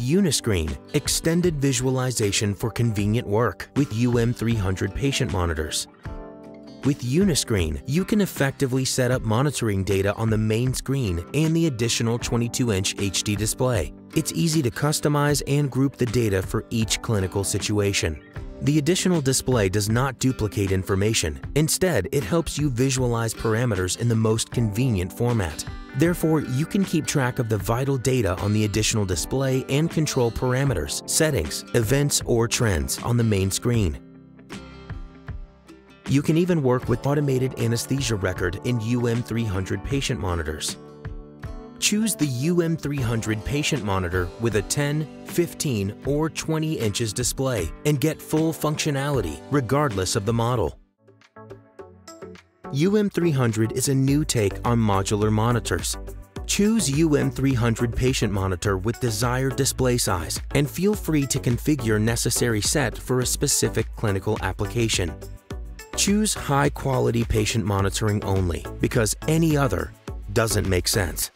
Uniscreen, extended visualization for convenient work with UM300 patient monitors. With Uniscreen, you can effectively set up monitoring data on the main screen and the additional 22-inch HD display. It's easy to customize and group the data for each clinical situation. The additional display does not duplicate information. Instead, it helps you visualize parameters in the most convenient format. Therefore, you can keep track of the vital data on the additional display and control parameters, settings, events, or trends on the main screen. You can even work with automated anesthesia record in UM300 patient monitors. Choose the UM300 patient monitor with a 10, 15, or 20 inches display and get full functionality regardless of the model. UM300 is a new take on modular monitors. Choose UM300 patient monitor with desired display size and feel free to configure necessary set for a specific clinical application. Choose high-quality patient monitoring only because any other doesn't make sense.